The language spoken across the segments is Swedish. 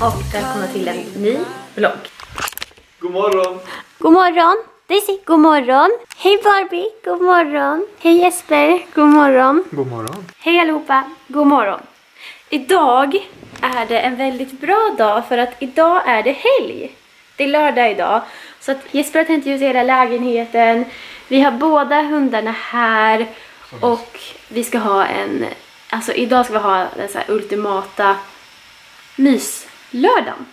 och välkomna till en ny vlogg. God morgon! God morgon! Daisy, god morgon! Hej Barbie, god morgon! Hej Jesper, god morgon! God morgon! Hej allihopa, god morgon! Idag är det en väldigt bra dag för att idag är det helg. Det är lördag idag. Så att Jesper har tänkt ut hela lägenheten. Vi har båda hundarna här. Och vi ska ha en... Alltså idag ska vi ha den så här ultimata myslördagen.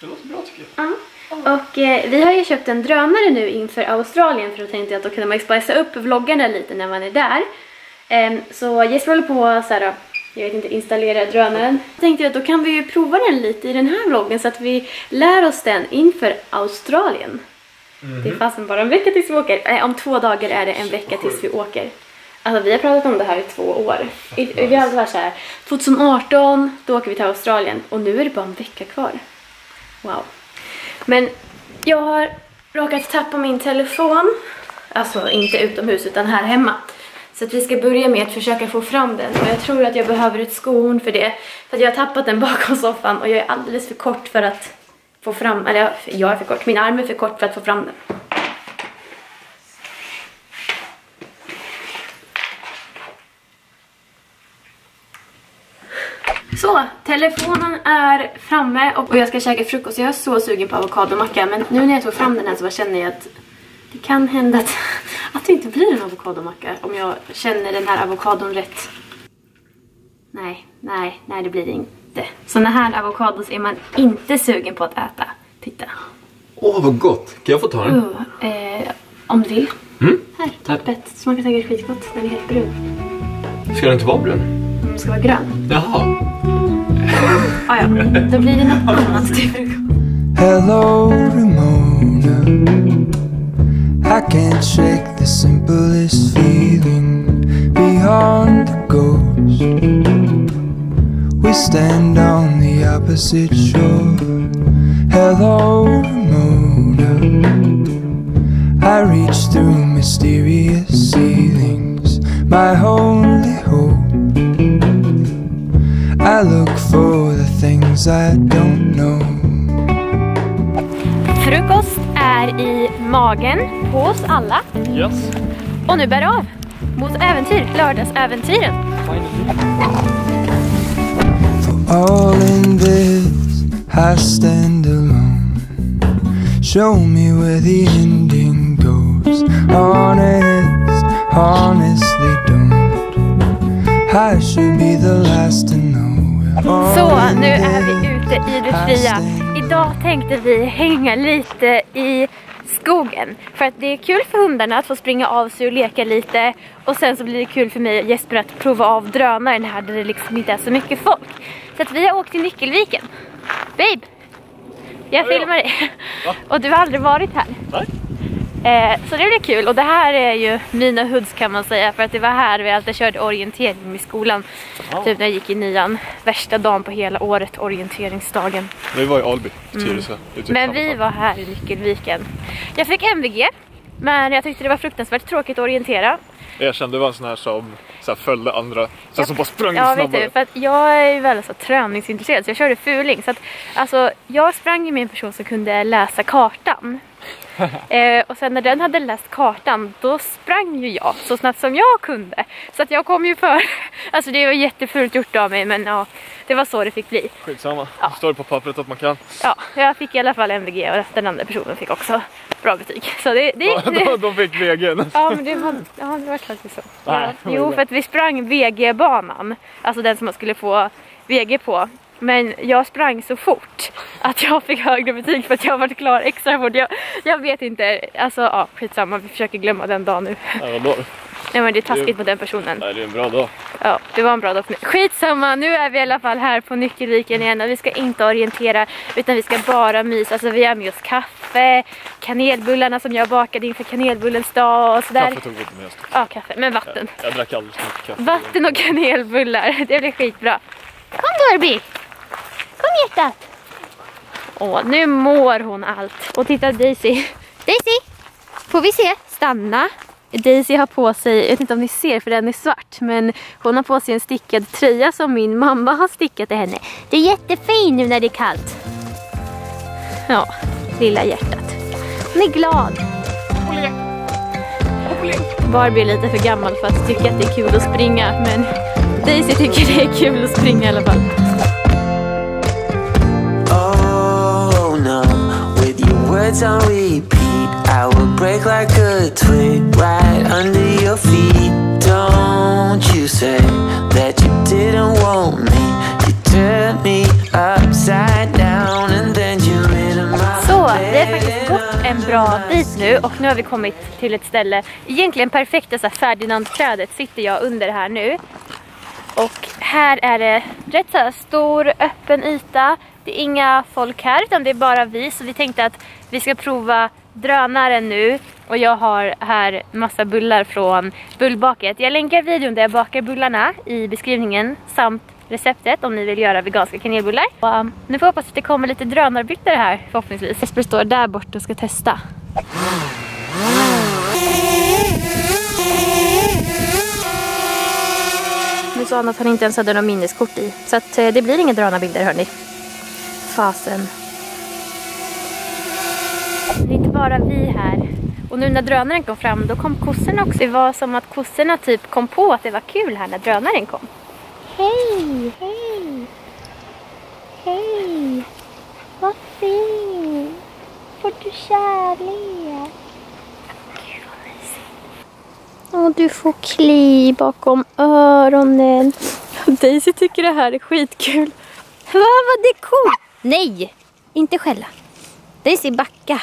Det låter bra tycker jag. Ja. Och eh, vi har ju köpt en drönare nu inför Australien för då tänkte jag att då kunde man spicea upp vloggarna lite när man är där. Ehm, så Jesper håller på så här, jag vet inte, installera drönaren. Jag tänkte att då kan vi ju prova den lite i den här vloggen så att vi lär oss den inför Australien. Det är fasen bara en vecka tills vi åker. Nej, om två dagar är det en vecka tills vi åker. Alltså vi har pratat om det här i två år. I, vi har alltid varit så här, 2018 då åker vi till Australien och nu är det bara en vecka kvar. Wow. Men jag har råkat tappa min telefon. Alltså inte utomhus utan här hemma. Så att vi ska börja med att försöka få fram den. Och jag tror att jag behöver ett skohorn för det. För att jag har tappat den bakom soffan och jag är alldeles för kort för att få fram, eller jag är för kort, min arm är för kort för att få fram den. Så, telefonen är framme och jag ska käka frukost. Jag är så sugen på avokadomacka men nu när jag tog fram den här så bara känner jag att det kan hända att, att det inte blir en avokadomacka om jag känner den här avokadon rätt. Nej, nej, nej det blir det inte. Såna här avokados är man inte sugen på att äta. Titta. Åh vad gott! Kan jag få ta den? Uh, eh, om du vill. Mm. Här, toppet. Smakar säkert skitgott. Den är helt brun. Ska den inte vara brun? Den ska vara grön. Jaha. Ah, ja, då blir det något annat till frukost. Hello, Ramona. I can't shake the simplest feeling beyond the ghost. We stand on the opposite shore. Hello, Ramona. I reach through mysterious ceilings, my only hope. I look for the things I don't know. Frukost är i magen på oss alla. Yes. Och nu bär av mot äventyr, lördagsäventyren. For all in this, I stand alone. Show me where the ending goes. Honest, honestly don't. I should be the last to know. Så, nu är vi ute i det fria. Idag tänkte vi hänga lite i skogen. För att det är kul för hundarna att få springa av sig och leka lite. Och sen så blir det kul för mig och Jesper att prova av drönaren här där det liksom inte är så mycket folk. Så att vi har åkt till Nyckelviken. Babe! Jag filmar dig. Och du har aldrig varit här. Nej. Eh, så det blir kul och det här är ju mina hoods kan man säga för att det var här vi alltid körde orientering i skolan. Typ när jag gick i nian. Värsta dagen på hela året, orienteringsdagen. Vi var i Alby, Tyresö. Det är typ Men vi var här i Nyckelviken. Jag fick MVG, men jag tyckte det var fruktansvärt tråkigt att orientera. Jag kände det var en sån här som så här, följde andra, sen som bara sprang Ja, snabbare. du, för att jag är ju väldigt så träningsintresserad så jag körde fuling. Så att, alltså, jag sprang ju med en person som kunde läsa kartan. eh, och sen när den hade läst kartan, då sprang ju jag så snabbt som jag kunde. Så att jag kom ju för. Alltså det var jättefult gjort av mig, men ja, det var så det fick bli. Skitsamma. Ja. Står det på pappret att man kan. Ja, jag fick i alla fall MVG och den andra personen fick också bra betyg. Så det, det, de, det, de fick VG. Ja men det var, ja, det var faktiskt så. Nej, Ja. Jo för att vi sprang VG-banan, alltså den som man skulle få VG på. Men jag sprang så fort att jag fick högre betyg för att jag var klar extra fort. Jag, jag vet inte, alltså ja skitsamma vi försöker glömma den dagen nu. Nej, vadå? Nej men det är taskigt mot den personen. Nej, det är en bra dag. Ja, det var en bra dag för mig. Skitsamma, nu är vi i alla fall här på Nyckelviken igen och vi ska inte orientera utan vi ska bara mysa. Alltså vi har med oss kaffe, kanelbullarna som jag bakade inför kanelbullens dag och sådär. Kaffe tog vi inte med oss. Ja, kaffe, men vatten. Jag drack alldeles mycket kaffe. Vatten och kanelbullar, det blir skitbra. Kom Dorby! Kom hjärtat! Åh, nu mår hon allt. Och titta Daisy. Daisy! Får vi se? Stanna. Daisy har på sig, jag vet inte om ni ser för den är svart, men hon har på sig en stickad tröja som min mamma har stickat till henne. Det är jättefin nu när det är kallt. Ja, lilla hjärtat. Hon är glad. Barbie är lite för gammal för att tycka att det är kul att springa, men Daisy tycker det är kul att springa i alla fall. Words on repeat, I will break like a twig right under your feet. Don't you say that you didn't want me? You turned me upside down and then you lit my Så, det är faktiskt gått en bra bit nu och nu har vi kommit till ett ställe, egentligen perfekta så alltså här Ferdinand-trädet sitter jag under här nu. Och här är det rätt så här stor öppen yta. Det är inga folk här utan det är bara vi så vi tänkte att vi ska prova drönaren nu och jag har här massa bullar från bullbaket. Jag länkar videon där jag bakar bullarna i beskrivningen samt receptet om ni vill göra veganska kanelbullar. Och, um, nu får jag hoppas att det kommer lite drönarbyggare här förhoppningsvis. Jesper står där borta och ska testa. Nu sa han att han inte ens hade någon minneskort i. Så att eh, det blir inga drönarbilder hörni. Fasen. Är bara vi här. Och nu när drönaren kom fram då kom kossorna också. Det var som att kossorna typ kom på att det var kul här när drönaren kom. Hej, hej. Hej. Vad fint. Får du kärlek? Gud vad mysigt. Och du får kli bakom öronen. Daisy tycker det här är skitkul. Vad var det coolt? Nej, inte skälla. Daisy backa.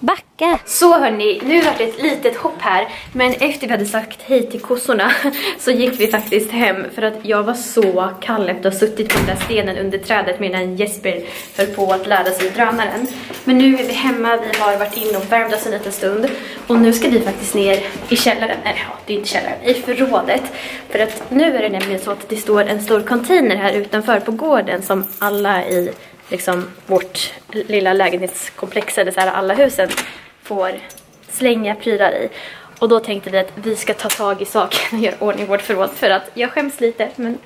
Backa! Så hörni, nu har det ett litet hopp här. Men efter vi hade sagt hej till kossorna så gick vi faktiskt hem för att jag var så kall efter att ha suttit på den där stenen under trädet medan Jesper höll på att lära sig drönaren. Men nu är vi hemma, vi har varit inne och värmt oss en liten stund. Och nu ska vi faktiskt ner i källaren, eller ja, det är inte källaren, i förrådet. För att nu är det nämligen så att det står en stor container här utanför på gården som alla i liksom vårt lilla lägenhetskomplex, eller så här, alla husen får slänga prylar i. Och då tänkte vi att vi ska ta tag i saken och göra ordning vårt förråd för att jag skäms lite men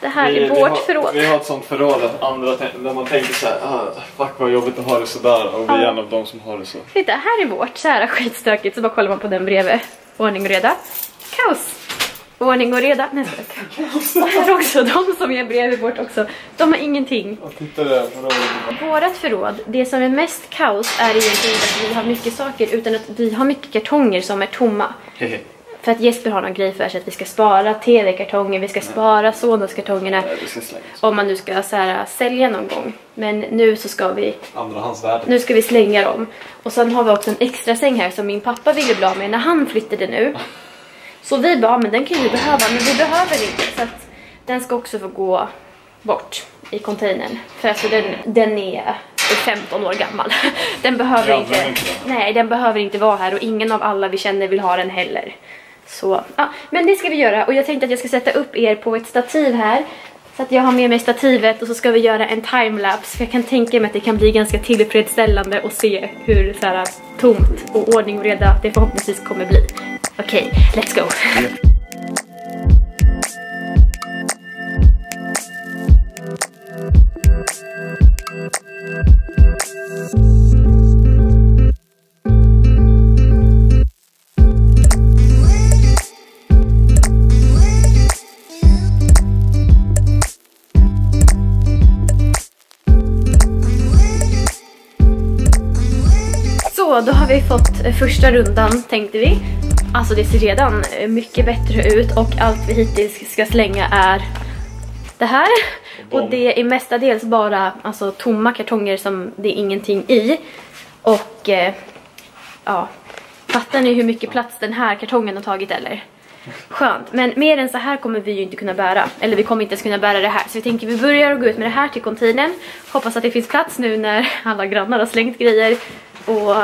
det här är vårt har, förråd. Vi har ett sånt förråd att andra, där man tänker så här, ah, fuck vad jobbigt att ha det sådär och vi är Ja. en av de som har det så. Titta, här är vårt. Så här skitstökigt. Så bara kollar man på den bredvid. Ordning och reda. Kaos. Ordning och reda. Nej, jag skojar. Och här också, de som är bredvid vårt också. De har ingenting. Vårat förråd, det som är mest kaos är egentligen inte att vi har mycket saker utan att vi har mycket kartonger som är tomma. För att Jesper har någon grej för sig att vi ska spara tv-kartonger, vi ska spara Sonos-kartongerna. Ska. Om man nu ska så här, sälja någon gång. Men nu så ska vi nu ska vi slänga dem. Och sen har vi också en extra säng här som min pappa ville bli av med när han flyttade nu. Så vi bara, "Ja, men den kan vi behöva, men vi behöver inte. Så att den ska också få gå bort i containern. För alltså den, den är 15 år gammal. Den behöver inte, men inte. nej, den behöver inte vara här och ingen av alla vi känner vill ha den heller. Så, ja, men det ska vi göra och jag tänkte att jag ska sätta upp er på ett stativ här. Så att jag har med mig stativet och så ska vi göra en timelapse för jag kan tänka mig att det kan bli ganska tillfredsställande att se hur så här, tomt och ordning och reda det förhoppningsvis kommer bli. Okej, let's go! Så, då har vi fått första rundan tänkte vi. Alltså det ser redan mycket bättre ut och allt vi hittills ska slänga är det här. Och det är mestadels bara alltså, tomma kartonger som det är ingenting i. Och eh, ja, fattar ni hur mycket plats den här kartongen har tagit eller? Skönt, men mer än så här kommer vi ju inte kunna bära. Eller vi kommer inte ens kunna bära det här. Så vi tänker vi börjar att gå ut med det här till containern. Hoppas att det finns plats nu när alla grannar har slängt grejer. Och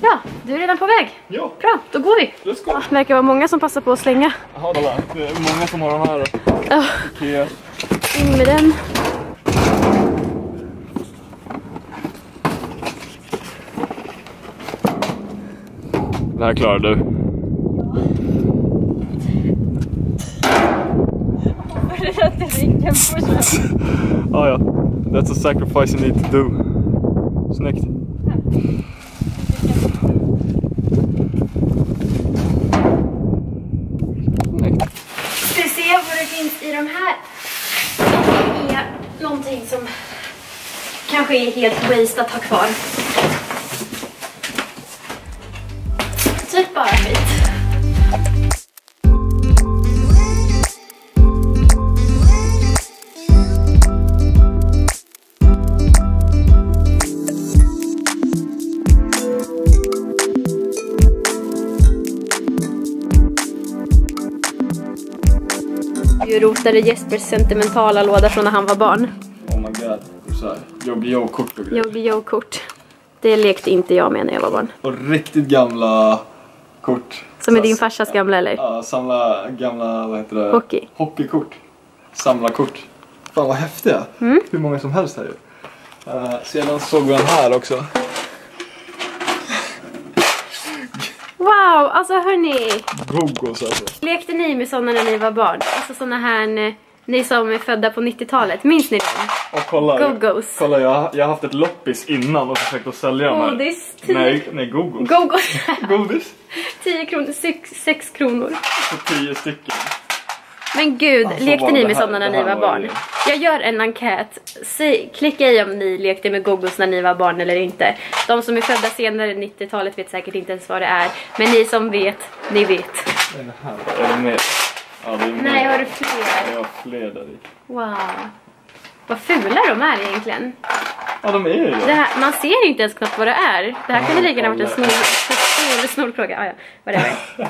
ja, du är redan på väg. Ja, Bra, då går vi. let's go. Ja, det verkar vara många som passar på att slänga. Jaha. Det är många som har de här. Ja, Ikea. in med den. Det här klarar du. Ja, ja. That's a sacrifice you need to do. Snyggt. Ska vi se vad det finns i de här. Det är någonting som kanske är helt waste att ha kvar. Typ bara skit. Rotade Jespers sentimentala låda från när han var barn. Så Yogi-Yo-kort och grejer. Yogi Yo-kort. Det lekte inte jag med när jag var barn. Och riktigt gamla kort. Som är din farsas gamla eller? Ja, samla gamla, vad heter det? Hockey. Hockeykort. Samlarkort. Fan vad häftiga. Mm. Hur många som helst här ju. Uh, sedan såg vi den här också. Wow, alltså hörni. Gogos alltså. Lekte ni med sådana när ni var barn? Alltså sådana här, eh, ni som är födda på 90-talet. Minns ni det? Och kolla. Gogos. Kolla jag, har- jag har haft ett loppis innan och försökt att sälja de här. Godis, Nej, nej gogos. Gogos. Godis. 10 kronor, 6 kronor. För tio stycken. Men gud, Alltså, lekte ni med här- sådana när ni var var barn? Jag gör en enkät. Säg, klicka i om ni lekte med gogos när ni var barn eller inte. De som är födda senare än 90-talet vet säkert inte ens vad det är. Men ni som vet, ni vet. Det här? Är mer? Ja, det är. Nej, har du fler? Jag har fler där i. Wow. Vad fula de är egentligen. Ja, de är ju Det det. här, man ser inte ens knappt vad det är. Det här kunde lika gärna varit en snor, stor snorklocka. Ah, ja, whatever.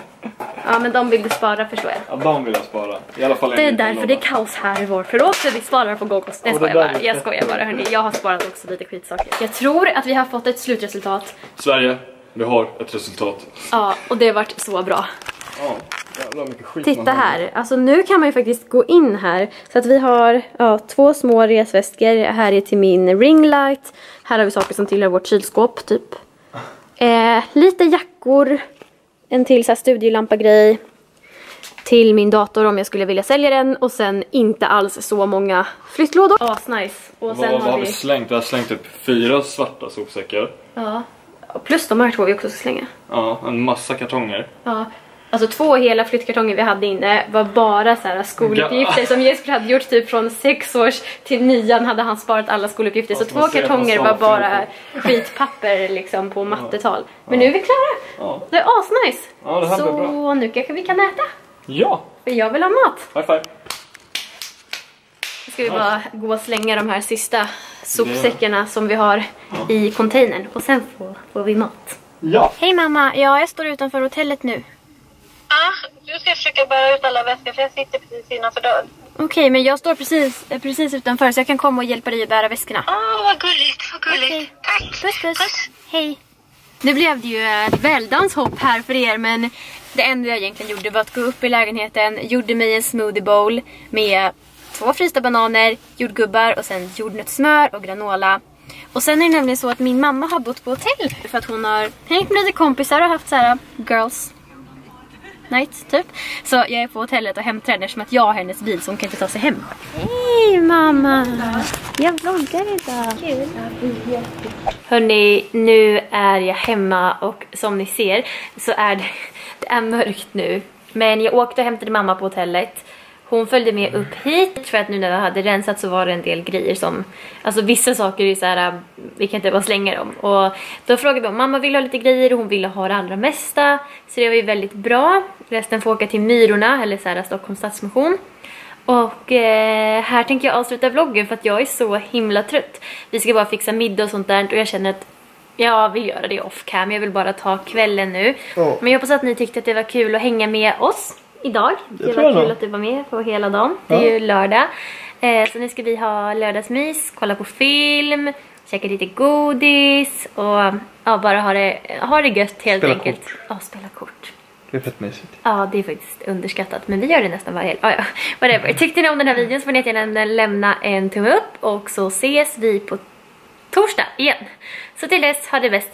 Ja, men de vill du spara förstår jag. Ja, de vill jag spara. I alla fall Det är därför det är kaos här i vårt förråd för vi sparar på Och det skojar bara. är Jag skojar bara hörni. Jag har sparat också lite skitsaker. Jag tror att vi har fått ett slutresultat. Sverige, vi har ett resultat. Ja, och det har varit så bra. Ja, Titta har. här, alltså nu kan man ju faktiskt gå in här. Så att vi har ja, två små resväskor. Här är till min ringlight. Här har vi saker som tillhör vårt kylskåp typ. Eh, lite jackor. En till så här studielampa-grej. Till min dator om jag skulle vilja sälja den. Och sen inte alls så många flyttlådor. Asnice. Och Vad, sen vad har har vi vi... slängt? Vi har slängt typ fyra svarta sopsäckar. Ja. Plus de här två vi också ska slänga. Ja, en massa kartonger. Ja. Alltså två hela flyttkartonger vi hade inne var bara så här skoluppgifter Ja. som Jesper hade gjort typ från sex års till nian hade han sparat alla skoluppgifter. Så Alltså, två kartonger var bara skitpapper liksom på mattetal. Men nu är vi klara! Ja. Det är asnice! Ja, det här så bra. nu kanske vi kan äta. Ja! För jag vill ha mat. High five! Nu ska vi bara gå och slänga de här sista sopsäckarna som vi har i containern. Och sen får, får vi mat. Ja! Hej mamma, ja jag står utanför hotellet nu. Ah, du ska försöka bära ut alla väskor för jag sitter precis innanför dörren. Okej, men jag står precis, eh, precis utanför så jag kan komma och hjälpa dig att bära väskorna. Ah, vad gulligt, vad gulligt. Okej. Tack. Puss puss. Hej. Nu blev det ju ett väldans hopp här för er men det enda jag egentligen gjorde var att gå upp i lägenheten, gjorde mig en smoothie bowl med två frysta bananer, jordgubbar och sen jordnötssmör och granola. Och sen är det nämligen så att min mamma har bott på hotell för att hon har hängt med lite kompisar och haft så här girls night typ. Så jag är på hotellet och hämtar henne eftersom att jag har hennes bil så hon kan inte ta sig hem. Hej mamma! Jag vloggar idag. Kul. Hörni, nu är jag hemma och som ni ser så är det, det är mörkt nu. Men jag åkte och hämtade mamma på hotellet. Hon följde med upp hit för att nu när vi hade rensat så var det en del grejer som, alltså vissa saker är så här, vi kan inte bara slänga dem. Och då frågade vi om mamma ville ha lite grejer och hon ville ha det allra mesta. Så det var ju väldigt bra. Resten får åka till Myrorna eller så här Stockholms Stadsmission. Och eh, här tänker jag avsluta vloggen för att jag är så himla trött. Vi ska bara fixa middag och sånt där och jag känner att jag vill göra det off cam. Jag vill bara ta kvällen nu. Men jag hoppas att ni tyckte att det var kul att hänga med oss idag. Det, tror var jag kul att du var med på hela dagen. Det är ju lördag. Eh, så nu ska vi ha lördagsmys, kolla på film, käka lite godis och ja, bara ha det, ha det gött helt Spela enkelt. kort. Ja, spela kort. Det är fett mysigt. Ja, det är faktiskt underskattat. Men vi gör det nästan varje helg. Ah, ja, whatever. Tyckte ni om den här videon så får ni gärna lämna en tumme upp. Och så ses vi på torsdag igen. Så till dess, ha det bäst.